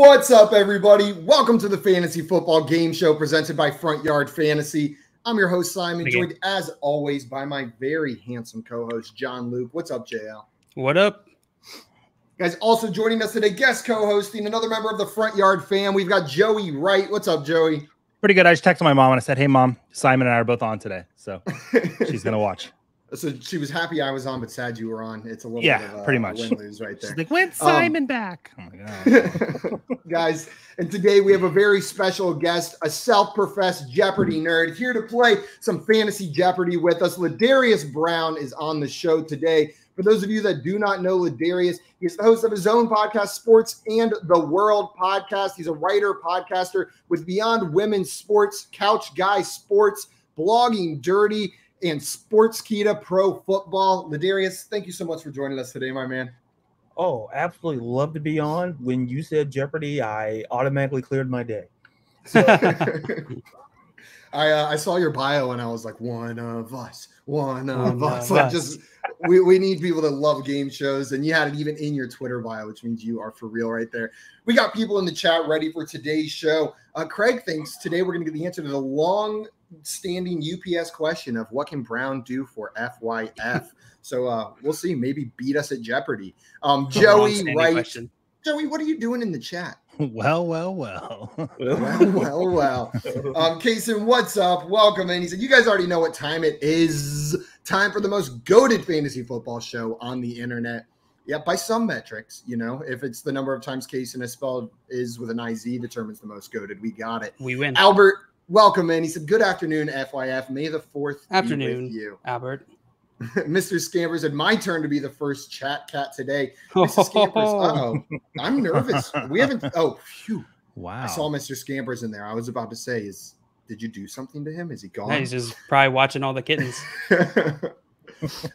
What's up, everybody? Welcome to the Fantasy Football Game Show presented by Front Yard Fantasy. I'm your host, Simon, Again. joined as always by my very handsome co host, John Luke. What's up, JL? What up? Guys, also joining us today, guest co hosting, another member of the Front Yard fam. We've got Joey Wright. What's up, Joey? Pretty good. I just texted my mom and I said, "Hey, mom, Simon and I are both on today, so she's gonna watch." So she was happy I was on, but sad you were on. It's a little Yeah, bit of, uh, pretty much. win lose right there. She's like, "When's Um, Simon back?" Oh my god! Guys, and today we have a very special guest, a self-professed Jeopardy nerd, here to play some fantasy Jeopardy with us. Ladarius Brown is on the show today. For those of you that do not know Ladarius, he's the host of his own podcast, Sports and the World podcast. He's a writer, podcaster with Beyond Women's Sports, Couch Guy Sports, Blogging Dirty, and Sportskeeda Pro Football. Ladarius, thank you so much for joining us today, my man. Oh, absolutely love to be on. When you said Jeopardy, I automatically cleared my day. I uh, I saw your bio and I was like, one of us, one of One us. of Like, us. just we, we need people that love game shows, and you had it even in your Twitter bio, which means you are for real right there. We got people in the chat ready for today's show. Uh, Craig thinks today we're going to get the answer to the long standing UPS question of what can Brown do for FYF. so uh, we'll see. Maybe beat us at Jeopardy. Um, Joey Wright. question. Joey, what are you doing in the chat? well, well, well. Well, well, well. Um, Kason, what's up? Welcome in. He said, You guys already know what time it is. Time for the most goaded fantasy football show on the internet. Yeah, by some metrics, you know, if it's the number of times Kason is spelled is with an IZ determines the most goaded. We got it. We win. Albert, welcome in. He said, Good afternoon, FYF. May the 4th be Afternoon. with you. Albert. Mr. Scamper said, My turn to be the first chat cat today. Mr. Scampers, uh oh. I'm nervous. We haven't, oh, phew. Wow. I saw Mr. Scampers in there. I was about to say, is did you do something to him? Is he gone? Yeah, he's just probably watching all the kittens.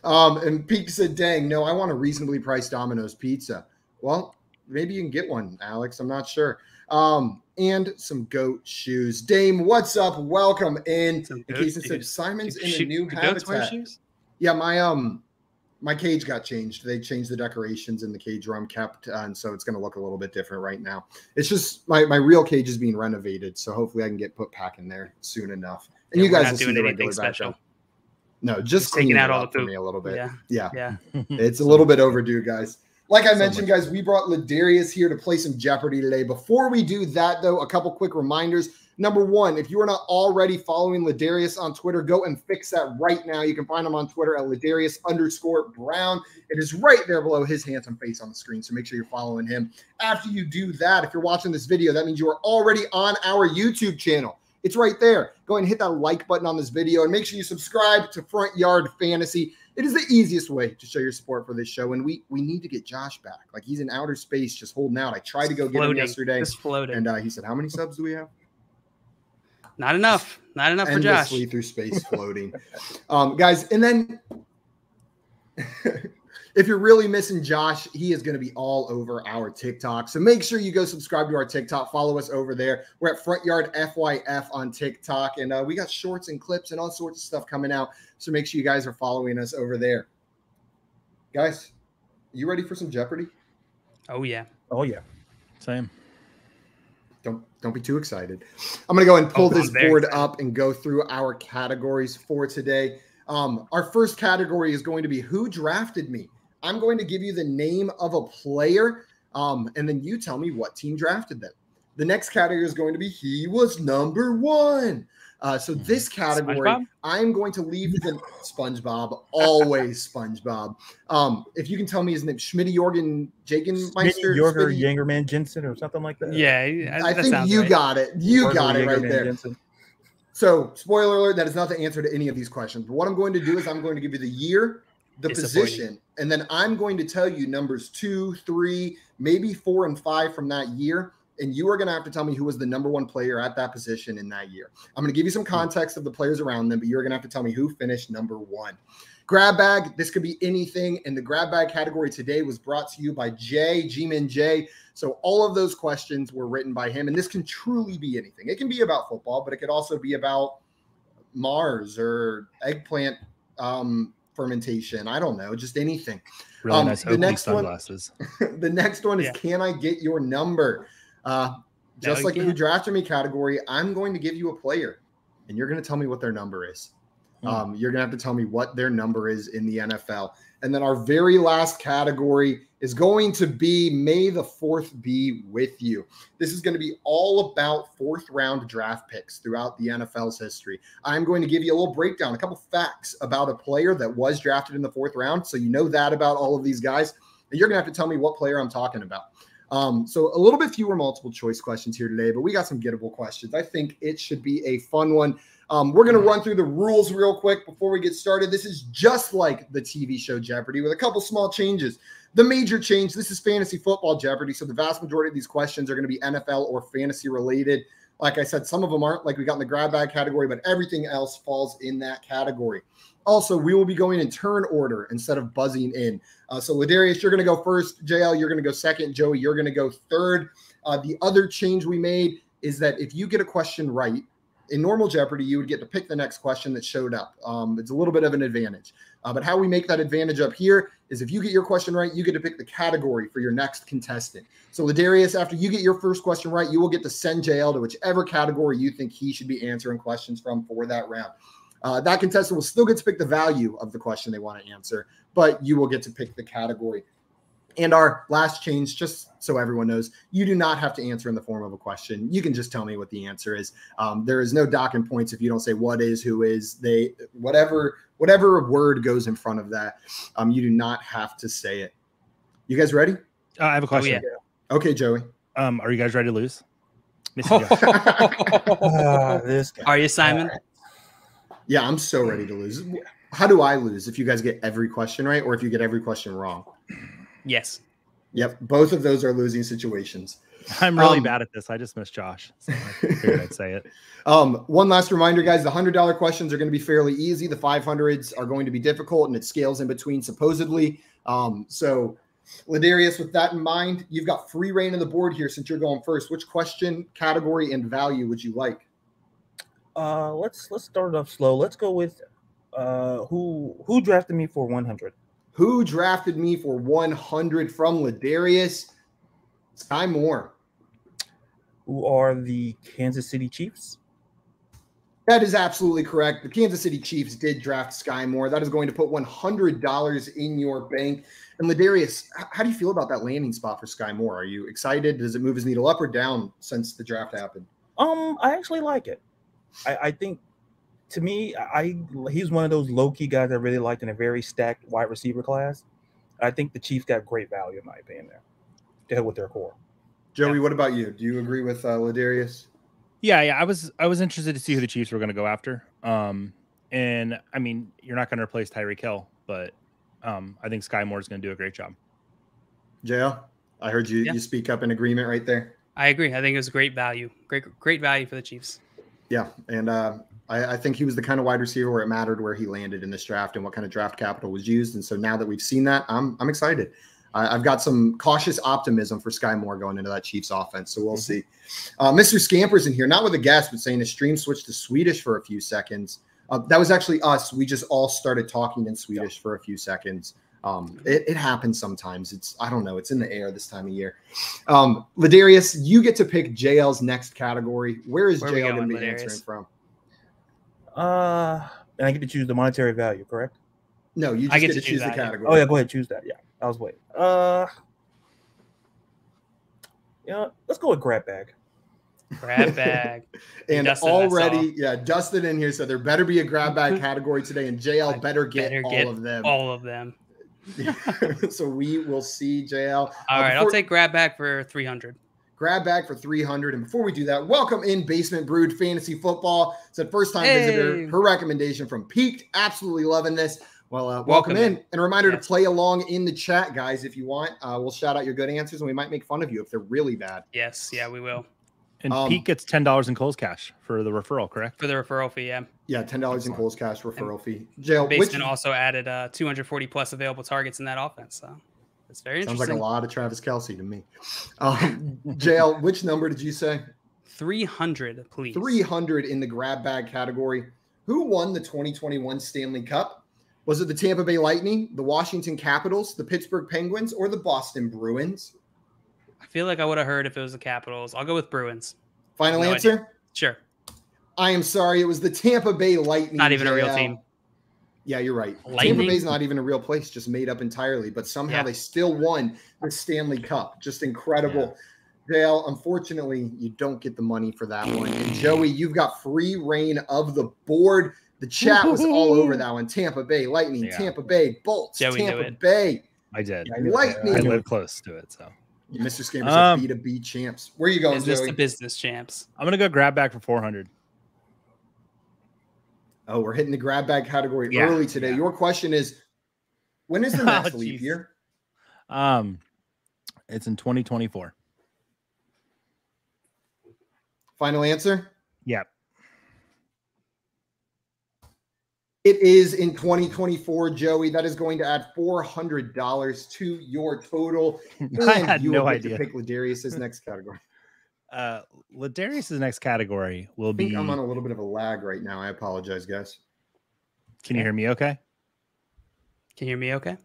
um, and Peak said, dang, no, I want a reasonably priced Domino's pizza. Well, maybe you can get one, Alex. I'm not sure. Um, and some goat shoes. Dame, what's up? Welcome in. Some In case it said. Simon's in a new habitat. Yeah, my um my cage got changed. They changed the decorations in the cage where I'm kept, uh, and so it's going to look a little bit different right now. It's just my my real cage is being renovated, so hopefully I can get put back in there soon enough. And Yeah, you guys will see doing the anything regular special. background. No, just, Just taking out all the for me a little bit. Yeah. yeah. Yeah. It's a little bit overdue, guys. Like I So mentioned, much. guys, we brought Ladarius here to play some Jeopardy today. Before we do that, though, a couple quick reminders. Number one, if you are not already following Ladarius on Twitter, go and fix that right now. You can find him on Twitter at Ladarius underscore Brown. It is right there below his handsome face on the screen. So make sure you're following him. After you do that, if you're watching this video, that means you are already on our YouTube channel. It's right there. Go ahead and hit that like button on this video and make sure you subscribe to Front Yard Fantasy. It is the easiest way to show your support for this show. And we we need to get Josh back. Like he's in outer space just holding out. I tried to go get him yesterday. Just floating. And uh, he said, How many subs do we have? Not enough. Not enough for Josh. Endlessly through space floating. um, guys, and then if you're really missing Josh, he is going to be all over our TikTok. So make sure you go subscribe to our TikTok. Follow us over there. We're at Front Yard FYF on TikTok. And uh, we got shorts and clips and all sorts of stuff coming out. So make sure you guys are following us over there. Guys, you ready for some Jeopardy? Oh yeah. Oh yeah. Same. don't don't be too excited. I'm gonna go and pull Oh, this board excited. up and go through our categories for today. Um, our first category is going to be who drafted me. I'm going to give you the name of a player, um, and then you tell me what team drafted them. The next category is going to be he was number one. Uh, so this category, SpongeBob? I'm going to leave the SpongeBob, always SpongeBob. Um, if you can tell me his name, Schmidt Jorgen Jagenmeister. Yorger Schmitty- Yangerman Jensen or something like that. Yeah. I that think you right. got it. You Yorger got it right Yangerman there. Jensen. So, spoiler alert, that is not the answer to any of these questions. But what I'm going to do is I'm going to give you the year, the Disappointing. position, and then I'm going to tell you numbers two, three, maybe four and five from that year. And you are going to have to tell me who was the number one player at that position in that year. I'm going to give you some context of the players around them, but you're going to have to tell me who finished number one. Grab bag, this could be anything. And the grab bag category today was brought to you by Jay, G-Man J. So all of those questions were written by him. And this can truly be anything. It can be about football, but it could also be about Mars or eggplant um, fermentation. I don't know, just anything. Really Um, nice the Oakley next one- sunglasses. the next one is Yeah. Can I Get Your Number? Uh, just like the who drafted me category, I'm going to give you a player, and you're going to tell me what their number is. Hmm. Um, you're going to have to tell me what their number is in the NFL. And then our very last category is going to be May the 4th be with you. This is going to be all about fourth round draft picks throughout the NFL's history. I'm going to give you a little breakdown, a couple facts about a player that was drafted in the fourth round. So you know that about all of these guys. And you're going to have to tell me what player I'm talking about. Um, so a little bit fewer multiple choice questions here today, but we got some gettable questions. I think it should be a fun one. Um, we're going to run through the rules real quick before we get started. This is just like the TV show Jeopardy with a couple small changes. The major change this is fantasy football Jeopardy. So the vast majority of these questions are going to be NFL or fantasy related. Like I said, some of them aren't like we got in the grab bag category, but everything else falls in that category. Also, we will be going in turn order instead of buzzing in. Uh, so, Ladarius, you're going to go first. JL, you're going to go second. Joey, you're going to go third. Uh, the other change we made is that if you get a question right, in normal Jeopardy, you would get to pick the next question that showed up. Um, it's a little bit of an advantage. Uh, but how we make that advantage up here is if you get your question right, you get to pick the category for your next contestant. So, Ladarius, after you get your first question right, you will get to send JL to whichever category you think he should be answering questions from for that round. Uh, that contestant will still get to pick the value of the question they want to answer, but you will get to pick the category. And our last change, just so everyone knows, you do not have to answer in the form of a question. You can just tell me what the answer is. Um, there is no docking points if you don't say what is, who is, they, whatever, whatever word goes in front of that. Um, you do not have to say it. You guys ready? Uh, I have a question. yeah. Okay, Joey. Um, are you guys ready to lose? Missy Josh. This guy. Are you Simon? Yeah, I'm so ready to lose. How do I lose if you guys get every question right or if you get every question wrong? Yes. Yep, both of those are losing situations. I'm really Um, bad at this. I just missed Josh. So I figured I'd say it. Um, one last reminder, guys: the hundred dollar questions are going to be fairly easy. The five hundreds are going to be difficult, and it scales in between supposedly. Um, so, Ladarius, with that in mind, you've got free reign of the board here since you're going first. Which question, category, and value would you like? Uh, let's let's start it off slow. Let's go with uh who who drafted me for 100. Who drafted me for 100 from Ladarius? Sky Moore. Who are the Kansas City Chiefs? That is absolutely correct. The Kansas City Chiefs did draft Sky Moore. That is going to put $100 in your bank. And Ladarius, how do you feel about that landing spot for Sky Moore? Are you excited? Does it move his needle up or down since the draft happened? Um, I actually like it. I, I think to me, I he's one of those low key guys I really liked in a very stacked wide receiver class. I think the Chiefs got great value in my opinion there. To hell with their core. Joey, what about you? Do you agree with uh, Ladarius? Yeah, yeah. I was I was interested to see who the Chiefs were going to go after. Um, and I mean, you're not going to replace Tyreek Hill, but um, I think Sky Moore is going to do a great job. JL, I heard you Yeah. you speak up in agreement right there. I agree. I think it was great value. Great, great value for the Chiefs. Yeah, and uh, I, I think he was the kind of wide receiver where it mattered where he landed in this draft and what kind of draft capital was used. And so now that we've seen that, I'm I'm excited. I, I've got some cautious optimism for Sky Moore going into that Chiefs offense. So we'll see. Uh, Mr. Scamper's in here, not with a guest, but saying his stream switched to Swedish for a few seconds. Uh, that was actually us. We just all started talking in Swedish for a few seconds. Um, it, it happens sometimes. It's I don't know. It's in the air this time of year. Um, Ladarius, you get to pick JL's next category. Where is Where JL going to be answering from? Uh, and I get to choose the monetary value, correct? No, you just I get, get to to choose choose the that, yeah. category. Oh yeah, go ahead, choose that. Yeah, I was waiting. Uh, yeah, let's go with grab bag. Grab bag. And Dustin, already, yeah, Dustin in here said there better be a grab bag category today, and JL I better get better all get of them. All of them. so we will see JL. All Uh, right, I'll take grab bag for 300. Grab bag for 300 and before we do that welcome in basement brewed fantasy football it's a first time visitor her recommendation from peaked absolutely loving this well uh, welcome, Welcome in in. and a reminder Yes. to play along in the chat guys if you want uh, we'll shout out your good answers and we might make fun of you if they're really bad Yes, yeah, we will. And Um, Pete gets ten dollars in Kohl's cash for the referral, correct? For the referral fee, yeah. yeah $10 in Excellent. Kohl's cash referral fee JL which Basement also added uh, 240 plus available targets in that offense. So it's very sounds like a lot of Travis Kelce to me um, JL which number did you say 300, please. 300 in the grab bag category. Who won the 2021 Stanley Cup? Was it the Tampa Bay Lightning, the Washington Capitals, the Pittsburgh Penguins, or the Boston Bruins? I feel like I would have heard if it was the Capitals. I'll go with Bruins. Final No answer. idea. Sure. I am sorry. It was the Tampa Bay Lightning. Not even a real team. Yeah, you're right. Tampa Bay's not even a real place, just made up entirely. But somehow Yeah. they still won the Stanley Cup. Just incredible. Dale, unfortunately, you don't get the money for that one. And Joey, you've got free reign of the board. The chat was all over that one. Tampa Bay Lightning, Yeah. Tampa Bay Bolts, Joey Tampa. Bay. I did. I knew that. Lightning. I live close to it, so Mr. Scampers Um, are B2B champs. Where are you going, Business Joey? to business champs. I'm gonna go grab back for 400. Oh, we're hitting the grab bag category Yeah, early today. yeah. Your question is when is the Oh, next leap year? Um, it's in 2024. Final answer? Yep. It is in 2024, Joey. That is going to add $400 to your total. I had you no idea. to pick Ladarius's next category. Uh, Ladarius's next category will I think be. I'm on a little bit of a lag right now. I apologize, guys. Can you hear me? Okay. Can you hear me okay?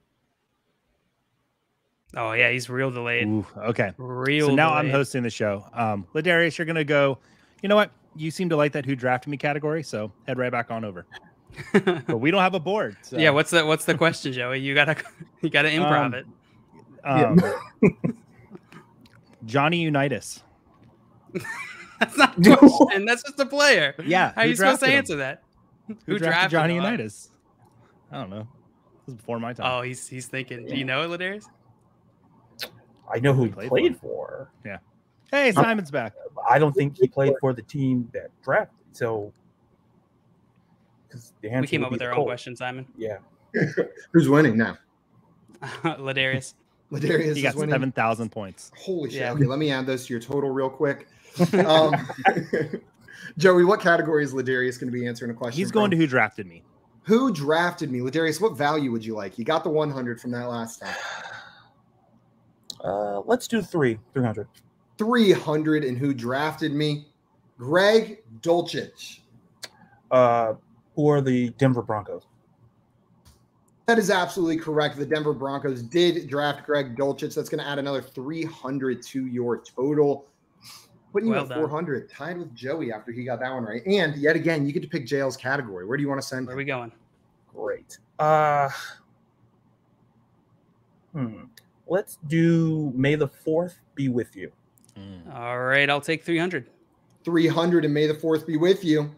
Oh yeah, he's real delayed. Ooh, okay. Real So now I'm hosting the show. Um, Ladarius, you're gonna go. You know what? You seem to like that who drafted me category, so head right back on over. But we don't have a board. So, yeah, what's the what's the question, Joey? You gotta you gotta improv Um, it. um, Johnny Unitas. That's not a question. That's just a player. Yeah. How are you supposed to him? answer that? Who, Who drafted, drafted Johnny him? Unitas? I don't know. This was before my time. Oh, he's he's thinking. Do you know it, Ladarius? I know who he Played played, for. for. hey, Simon's back. I don't think he played for the team that drafted. So, because the We came up with the our own question, Simon. Yeah, Who's winning now? Ladarius. Ladarius He got winning. seven thousand points. Holy shit. Yeah. Okay, let me add those to your total real quick. Um, Joey, what category is Ladarius going to be answering a question? He's going to who drafted me. Who drafted me? Ladarius, what value would you like? You got the 100 from that last time. uh, let's do three, three hundred. 300 and who drafted me? Greg Dulcich. Uh, who are the Denver Broncos? That is absolutely correct. The Denver Broncos did draft Greg Dulcich. That's going to add another 300 to your total. Putting you Well at done. 400, tied with Joey after he got that one right. And yet again, you get to pick JL's category. Where do you want to send Where are we going? Great. Uh, hmm. Let's do May the Fourth be with you. Mm. All right, I'll take 300. 300 and may the 4th be with you.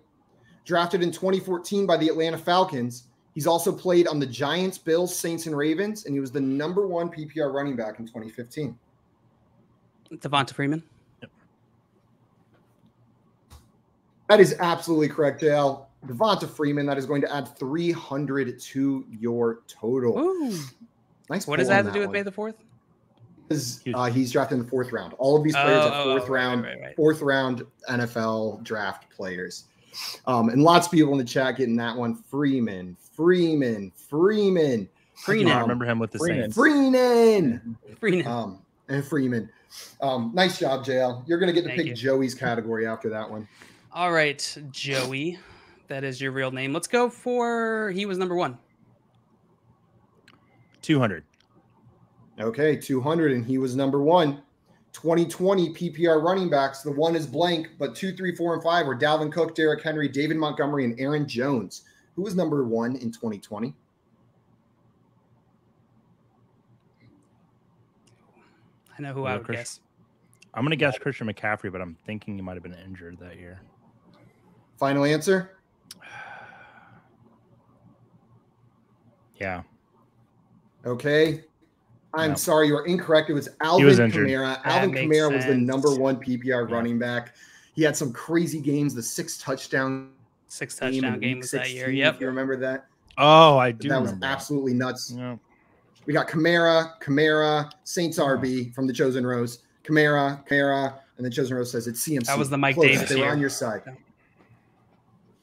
Drafted in 2014 by the Atlanta Falcons. He's also played on the Giants, Bills, Saints, and Ravens, and he was the number one PPR running back in 2015. Devonta Freeman. That is absolutely correct, JL. Devonta Freeman, that is going to add 300 to your total. Ooh. Nice. What does that have on to do with one. May the 4th? Because, uh, he's drafted in the fourth round. All of these players Oh, are oh, fourth oh, round, right, right. fourth round NFL draft players. Um, and lots of people in the chat getting that one. Freeman, Freeman, Freeman, I do Freenan. not Um, remember him with the Freeman. Saints. Freenan. Freeman. Um, and Freeman. Um, nice job, JL. You're gonna get to Thank pick you. Joey's category after that one. All right, Joey. That is your real name. Let's go for he was number one. Two hundred. Okay, 200, and he was number one. 2020 PPR running backs. The one is blank, but two, three, four, and five were Dalvin Cook, Derrick Henry, David Montgomery, and Aaron Jones. Who was number one in 2020? I know who Yeah, I would Chris- guess. I'm gonna guess Christian McCaffrey, but I'm thinking he might have been injured that year. Final answer? Yeah. Okay. I'm No. sorry, you are incorrect. It was Alvin was. Kamara. That Alvin makes Kamara was the number one PPR Yeah. running back. He had some crazy games, the six touchdown Six game touchdown in game week was that year. If Yep. you remember that? Oh, I do. that was remember that. absolutely nuts. Yeah. We got Kamara, Kamara, Saints RB from the Chosen Rose. Kamara, Kamara, and the Chosen Rose says it's CMC. That was the Mike Close. Davis They were on your side.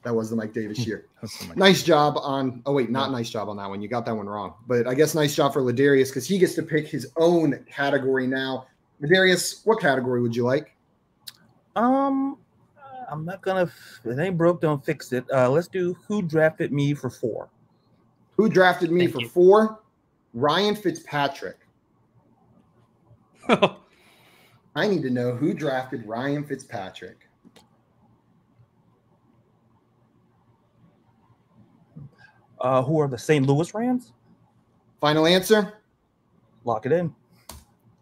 Yeah. That was the Mike Davis year. That's so much- nice job on. Oh wait, not nice job on that one. You got that one wrong. But I guess nice job for Ladarius because he gets to pick his own category now. Ladarius, what category would you like? Um, I'm not gonna. If it ain't broke, don't fix it. Uh, let's do who drafted me for four. Who drafted me Thank for you. four? Ryan Fitzpatrick. I need to know who drafted Ryan Fitzpatrick. Uh, who are the St. Louis Rams? Final answer? Lock it in.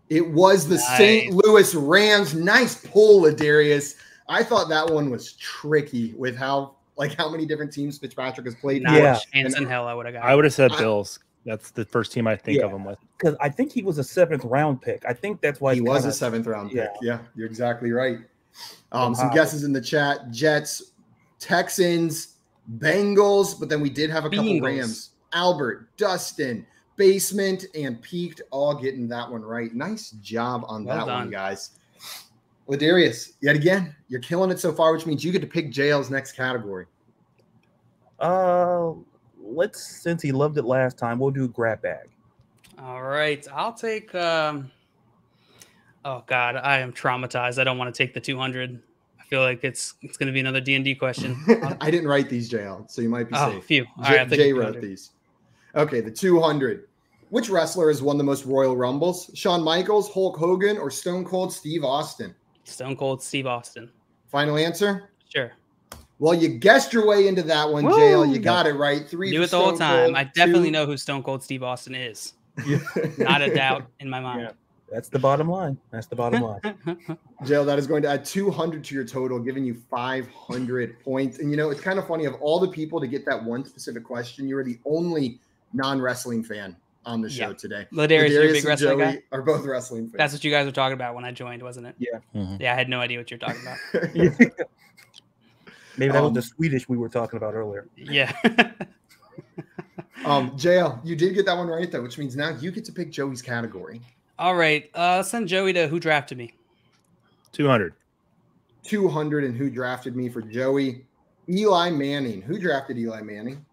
It was the St. Louis Rams. Nice pull, Adarius. I thought that one was tricky with how like how many different teams Fitzpatrick has played. Not. Yeah. a chance in hell I would have got. I would have said I- Bills. That's the first team I think of him with. Because I think he was a seventh round pick. I think that's why He was kinda- a seventh round pick. yeah. Yeah, you're exactly right. Um, some guesses in the chat: Jets, Texans, Bengals, but then we did have a couple Bengals. Rams. Albert, Dustin, Basement, and Peaked all getting that one right. Nice job on Well that one, done. guys. Ladarius, yet again, you're killing it so far, which means you get to pick JL's next category. Uh, let's since he loved it last time, we'll do a grab bag. All right, I'll take. um Oh God, I am traumatized. I don't want to take the 200. I feel like it's it's going to be another D and D question. I didn't write these, JL, so you might be oh, safe. phew. All J, right, Jay wrote 200. these. Okay, the 200. Which wrestler has won the most Royal Rumbles? Shawn Michaels, Hulk Hogan, or Stone Cold Steve Austin? Stone Cold Steve Austin. Final answer? Sure. Well, you guessed your way into that one, Woo! JL. You got it right. Three. Knew it the whole time. Cold, I definitely two- know who Stone Cold Steve Austin is. Yeah. Not a doubt in my mind. That's the bottom line. That's the bottom line. JL, that is going to add 200 to your total, giving you 500 points. And you know, it's kind of funny of all the people to get that one specific question, you were the only non wrestling fan on the show Yeah. today. Ladarius, you're a Ladarius big and wrestling Joey guy. are both wrestling fans. That's what you guys were talking about when I joined, wasn't it? Mhm. Yeah, I had no idea what you're talking about. Maybe that Um, was the Swedish we were talking about earlier. Yeah. Um, JL, you did get that one right though, which means now you get to pick Joey's category. All right. Uh, send Joey to who drafted me. 200. 200 and who drafted me for Joey. Eli Manning. Who drafted Eli Manning?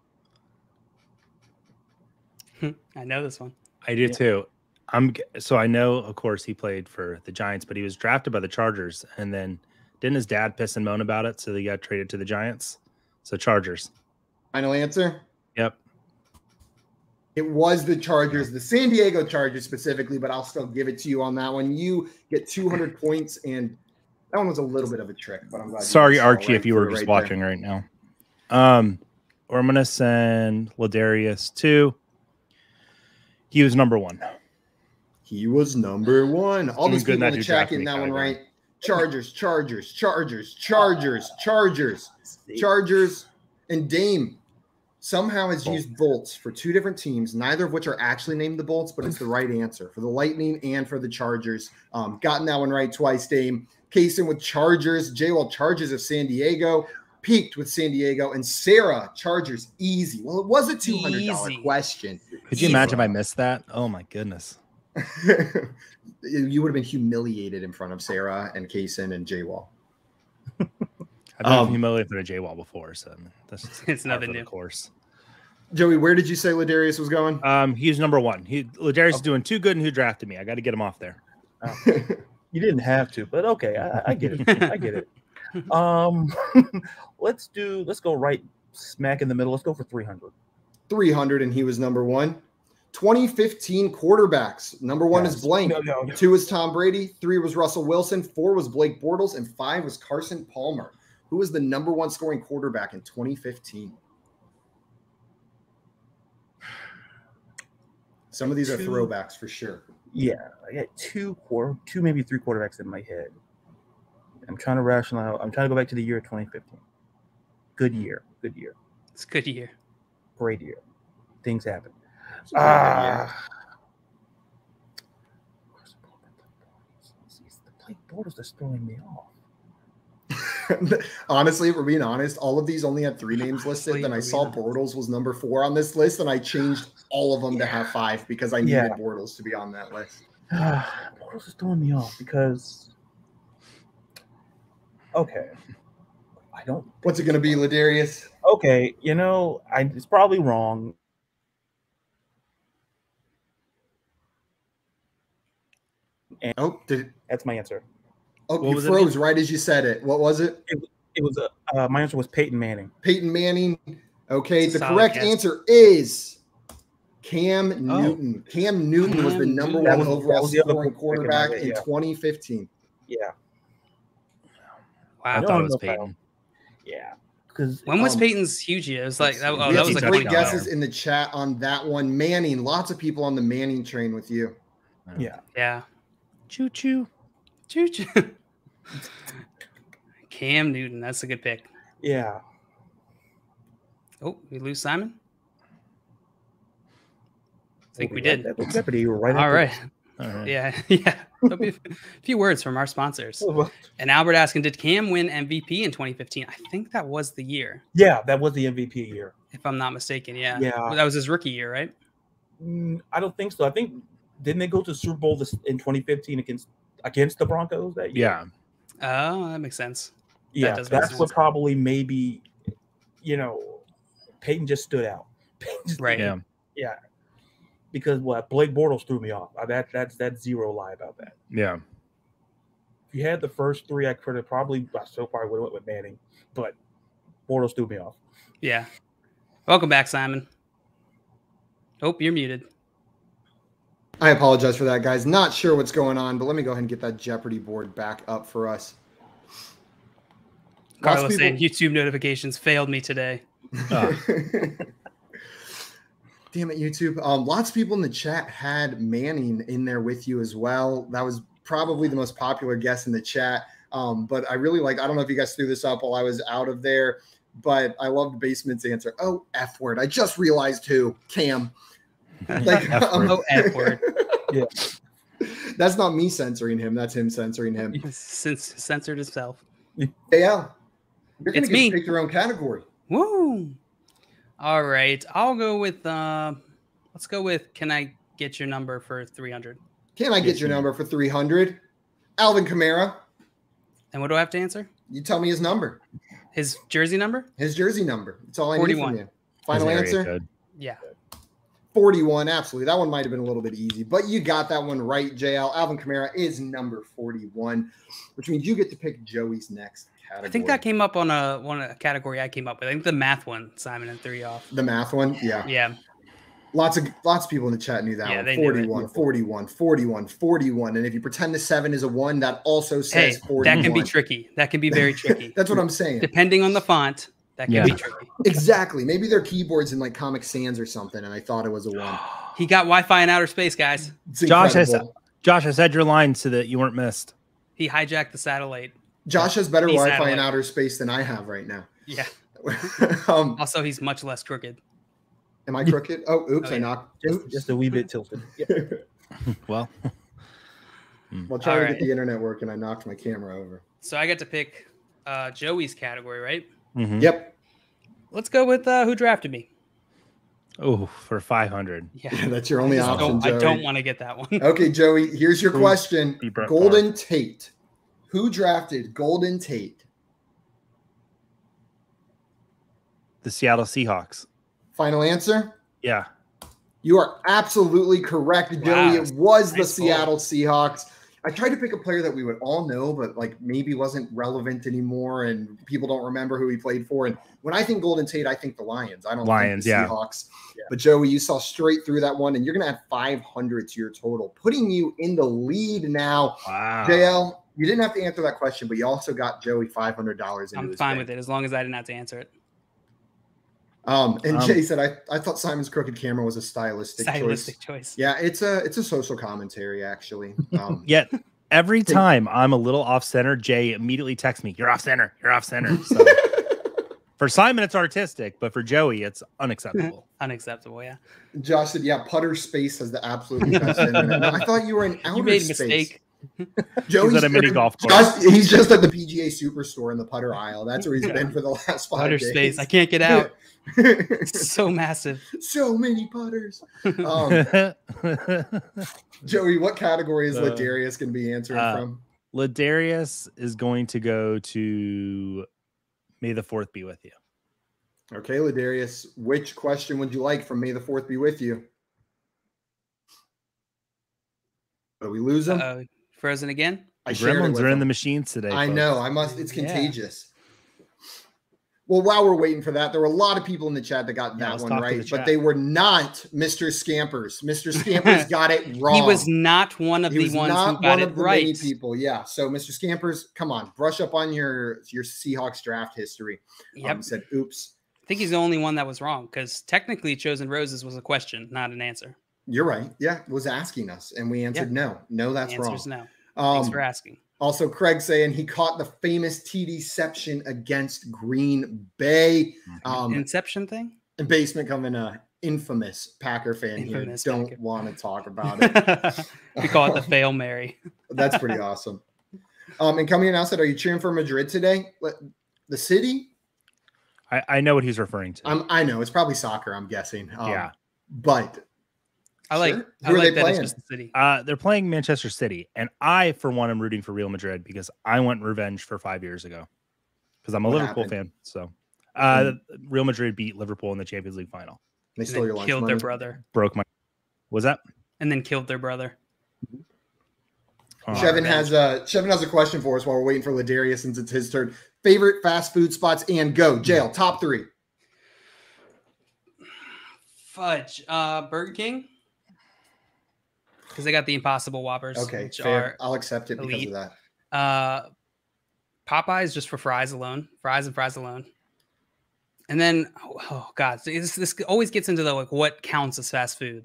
I know this one. I do Yeah. too. I'm so I know, of course, he played for the Giants, but he was drafted by the Chargers, and then didn't his dad piss and moan about it, so they got traded to the Giants. So Chargers. Final answer? Yep. It was the Chargers, the San Diego Chargers specifically, but I'll still give it to you on that one. You get 200 points, and that one was a little bit of a trick, but I'm glad. Sorry, Archie, ran if you were just right there. watching right now. Um, or I'm gonna send Ladarius two. He was number one. He was number one. All Doing these good in people in that the chat getting that one right. Chargers, Chargers, Chargers, Chargers, Chargers, Chargers, and Dame somehow has used bolts for two different teams, neither of which are actually named the bolts, but it's the right answer for the Lightning and for the Chargers. Um, gotten that one right twice, Dame. Kaysen with Chargers, J-Wall Chargers of San Diego, peaked with San Diego, and Sarah Chargers easy. Well, it was a $200 question. Could you imagine if I missed that? Oh my goodness. you would have been humiliated in front of Sarah and Kaysen and J-Wall. I've been Um, humiliated for a J Wall before, so that's just It's nothing for the new. course. Joey, where did you say Ladarius was going? Um, he's number one. He Ladarius is doing too good, and who drafted me? I got to get him off there. You didn't have to, but okay, I, I get it. I get it. Um, let's do. Let's go right smack in the middle. Let's go for three hundred. 300 and he was number one. 2015 quarterbacks. Number one is Yes. blank. No, no, no. Two was Tom Brady. Three was Russell Wilson. Four was Blake Bortles. And five was Carson Palmer. Who was the number one scoring quarterback in 2015? Some of these are throwbacks for sure. Yeah, I got two quarter, two maybe three quarterbacks in my head. I'm trying to rationalize. I'm trying to go back to the year 2015. Good year. Good year. It's a good year. Great year. Things happen. It's a Ah. It's the Blake Bortles that's throwing me off. Honestly, if we're being honest, all of these only had three names listed. Then I saw Bortles was number four on this list, and I changed all of them to have five because I needed Yeah. Bortles to be on that list. Bortles is throwing me off because. Okay. I don't. What's it going to be, Ladarius? Okay, you know, I it's probably wrong. And Oh, did That's my answer. Oh What you it froze right as you said it. What was it? It was a. Uh, my answer was Peyton Manning. Peyton Manning. Okay, the correct guess. answer is Cam Oh. Newton. Cam Newton was the number Newton. one was- overall was the other scoring pick in my quarterback in 2015. Yeah, Wow, I Wow. thought don't it was know Peyton. yeah. Because When was Um, Peyton's huge year? It was like that, oh, we that have was like great guesses in the chat on that one. Manning, lots of people on the Manning train with you. yeah, Yeah. Choo choo. Choo choo. Cam Newton. That's a good pick. yeah. Oh, we lose Simon? I think we Maybe did. That, that Jeopardy you were right. All after right. All right. Yeah. Yeah. There'll be a few words from our sponsors. And Albert asking, did Cam win MVP in 2015? I think that was the year, Yeah, that was the MVP year. if I'm not mistaken. Yeah. Yeah. Well, that was his rookie year, right? Mm, I don't think so. I think didn't they go to Super Bowl this, in 2015 against against the Broncos that year? Yeah. Oh, that makes sense. yeah. does make That's what probably maybe, you know, Peyton just stood out. Peyton just- Right. Yeah. Yeah. Because what Blake Bortles threw me off. Uh, That that's that's zero lie about that. Yeah. If you had the first three, I could have probably I so far would have went with Manning, but Bortles threw me off. Yeah. Welcome back, Simon. Oh, you're muted. I apologize for that, guys. Not sure what's going on, but let me go ahead and get that Jeopardy board back up for us. Lots of Carlos saying YouTube notifications failed me today. Ah. Damn it, YouTube. Um, lots of people in the chat had Manning in there with you as well. That was probably the most popular guest in the chat. Um, but I really like, I don't know if you guys threw this up while I was out of there, but I loved Basement's answer. Oh, F word. I just realized who, Cam. Like, F word. Oh, F word. That's not me censoring him. That's him censoring him. Since censored himself. Hey, Al, you're gonna It's me. pick your own category. Woo. All right. I'll go with uh let's go with can I get your number for 300? Can I get your number for 300? Alvin Kamara, And what do I have to answer? you tell me his number, His jersey number? his jersey number. That's all I need from you. Final answer code. Yeah. 41. Absolutely. That one might have been a little bit easy, but you got that one right, JL. Alvin Kamara is number 41, which means you get to pick Joey's next category. I think that came up on a one a category I came up with. I think the math one, Simon and three off. the math one. Yeah. Yeah. Lots of lots of people in the chat knew that Yeah, one. they knew 41, 41, 41, 41. And if you pretend the seven is a one, that also Hey, says 41. that can be tricky. That can be very tricky. That's what I'm saying. Depending on the font, that can Yeah. be tricky. Exactly. Maybe their keyboards in like Comic Sans or something, and I thought it was a one. He got Wi-Fi in outer space, guys. Josh has- Josh, I said your line so that you weren't missed. He hijacked the satellite. Josh has better He's Wi-Fi in outer space than I have right now. Yeah. um, Also, he's much less crooked. am I crooked? Oh, oops, Oh, I knocked. Just Oops. just a wee bit tilted. Yeah. Well, While trying All to get the internet working, I knocked my camera over. So I get to pick uh, Joey's category, right? Mhm. Yep. Let's go with uh, who drafted me. oh, for 500. Yeah. That's your only I, option, don't, I don't want to get that one. Okay, Joey, here's your question. beat Brett Golden Tate. Who drafted Golden Tate? The Seattle Seahawks. Final answer? Yeah. You are absolutely correct, Joey. Wow. It was the Nice pull. Seattle Seahawks. I tried to pick a player that we would all know, but like maybe wasn't relevant anymore, and people don't remember who he played for. And when I think Golden Tate, I think the Lions. I don't Lions, think the yeah. Seahawks. Yeah. But Joey, you saw straight through that one, and you're gonna add 500 to your total, putting you in the lead now. Wow. JL, you didn't have to answer that question, but you also got Joey $500 into I'm fine bank. with it as long as I didn't have to answer it. Um, and Um, Jay said, I, I thought Simon's crooked camera was a stylistic, Stylistic choice. choice. Yeah, it's a it's a social commentary actually. Um, Yet every time I'm a little off center, Jay immediately texts me, "You're off center. You're off center." So for Simon, it's artistic, but for Joey, it's unacceptable. Unacceptable. Yeah. Josh said, "Yeah, putter space has the absolute best I thought you were in outer You made a space. mistake. Joey's He's at a mini golf course. Josh, he's just at the PGA Superstore in the putter aisle. That's where he's Yeah. been for the last five Outer days. space. I can't get out. So massive. so many putters. Um, Joey, what category is Uh, Ladarius going to be answering uh, from? Ladarius is going to go to May the Fourth be with you. Okay, Ladarius, which question would you like from May the Fourth be with you? Did we lose him? Uh, frozen again. I The gremlins are in him. the machines today. I folks. know. I must. It's Yeah. contagious. Well, while we're waiting for that, there were a lot of people in the chat that got Yeah, that one right, the but they were not Mr. Scampers. Mr. Scampers got it wrong. He was not one of He the was ones who not got one it of the right. many people. Yeah. So, Mr. Scampers, come on, brush up on your your Seahawks draft history. Yep. Um, said, "Oops, I think he's the only one that was wrong because technically chosen roses was a question, not an answer. You're right." Yeah, was asking us, and we answered no. No, that's the wrong. answer is no. Um, Thanks for asking. Also, Craig saying he caught the famous TD TDception against Green Bay. Um, Inception thing? and basement coming a infamous Packer fan Infamous here. Don't want to talk about it. we call it the fail Mary. That's pretty awesome. Um, and coming in now said, "Are you cheering for Madrid today? What, the city? I, I know what he's referring to. I'm, I know it's probably soccer. I'm guessing. Um, yeah. but I like Sure. I Who are like they that it's playing? just the city. Uh, they're playing Manchester City, and I, for one, am rooting for Real Madrid because I want revenge for five years ago because I'm a What Liverpool happened? fan. So, uh, Real Madrid beat Liverpool in the Champions League final. they And stole then your lunch killed money. their brother. Broke my. Was that? And then killed their brother. Oh, Chevin revenge. has a Chevin has a question for us while we're waiting for Ladarius since it's his turn. Favorite fast food spots and go JL top three. Fudge. Uh Burger King. Because they got the impossible whoppers. Okay, which fair. I'll accept it because of that. uh Popeyes just for fries alone. Fries and fries alone. And then oh, oh god, this this always gets into the like what counts as fast food.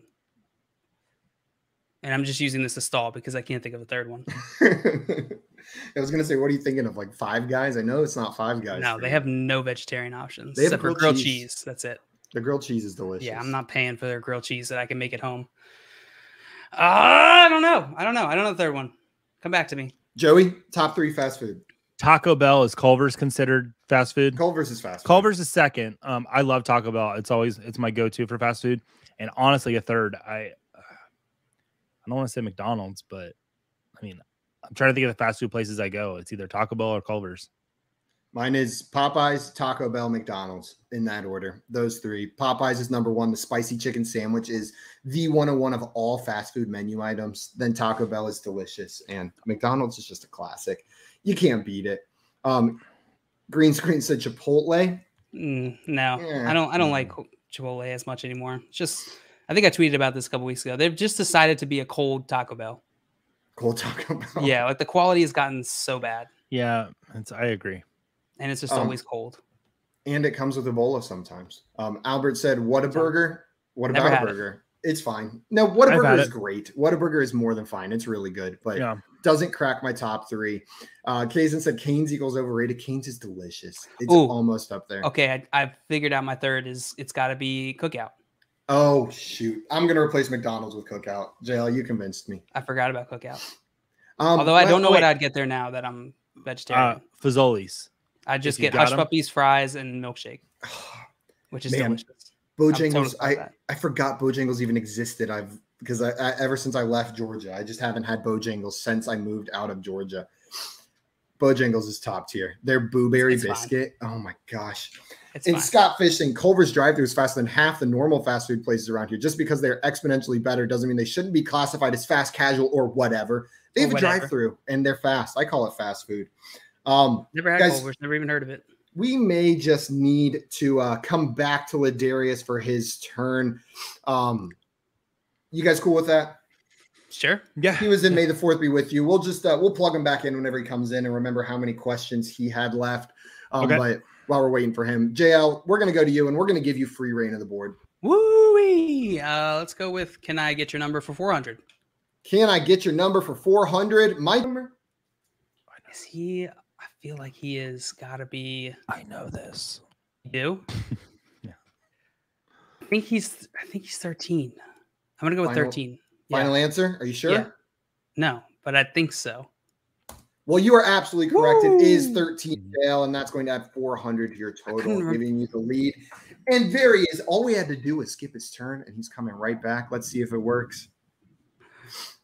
And I'm just using this to stall because I can't think of a third one. I was gonna say, what are you thinking of? Like Five Guys? I know it's not Five Guys. no, they have no vegetarian options They have except for grilled grilled cheese. cheese. That's it. the grilled cheese is delicious. Yeah, I'm not paying for their grilled cheese that I can make at home. Uh, I don't know. I don't know. I don't know the third one. Come back to me. Joey, top three fast food. Taco Bell is Culver's considered fast food. Culver's is fast. food. Culver's is second. Um, I love Taco Bell. It's always it's my go-to for fast food. And honestly, a third. I I don't want to say McDonald's, but I mean, I'm trying to think of the fast food places I go. It's either Taco Bell or Culver's. Mine is Popeyes, Taco Bell, McDonald's in that order. Those three. Popeyes is number one. The spicy chicken sandwich is the 101 of all fast food menu items. Then Taco Bell is delicious. And McDonald's is just a classic. You can't beat it. Um, Green Screen said Chipotle. Mm, no, Yeah. I don't. I don't like Chipotle as much anymore. It's just, I think I tweeted about this a couple weeks ago. They've just decided to be a cold Taco Bell. Cold Taco Bell. Yeah, like the quality has gotten so bad, Yeah, it's, I agree. And it's just Um, always cold. And it comes with Ebola sometimes. Um, Albert said, What a burger. What Never about a had it. burger? It's fine. No, what a I've burger is it. great. What a burger is more than fine. It's really good, but Yeah, doesn't crack my top three. Uh Kazan said Canes equals overrated. Canes is delicious. It's Ooh. almost up there. Okay, I, I've figured out my third is it's got to be Cookout. Oh shoot. I'm gonna replace McDonald's with cookout. JL, you convinced me. I forgot about Cookout. Um Although I don't know wait. what I'd get there now that I'm vegetarian. uh, Fazoli's. I just get hush hush 'em. puppies, fries, and milkshake, which is Man, delicious. Bojangles. totally fine I. I forgot Bojangles even existed. I've because I, I ever since I left Georgia, I just haven't had Bojangles since I moved out of Georgia. Bojangles is top tier. Their blueberry It's fine. biscuit. Oh my gosh. It's And fine. Scott Fish saying Culver's drive through is faster than half the normal fast food places around here. Just because they're exponentially better doesn't mean they shouldn't be classified as fast casual or whatever. They have a drive-through and they're fast. I call it fast food. Um, Never had guys- Culver's. Never even heard of it. we may just need to uh, come back to Ladarius for his turn. Um, you guys cool with that? Sure. Yeah, He was in May the Fourth be with you. We'll just uh, we'll plug him back in whenever he comes in and remember how many questions he had left. Um, Okay. But while we're waiting for him, JL, we're gonna go to you and we're gonna give you free reign of the board. Woo Uh Let's go with Can I get your number for 400? Can I get your number for four hundred? My number. Is he? I feel like he is got to be I know this. you. Yeah. I think he's. I think he's 13. I'm gonna go with Final- 13. Yeah. Final answer. Are you sure? Yeah. No, but I think so. Well, you are absolutely correct. It is 13 mm-hmm. JL, and that's going to add 400 to your total, giving you the lead. And there he is. All we had to do was skip his turn, and he's coming right back. Let's see if it works.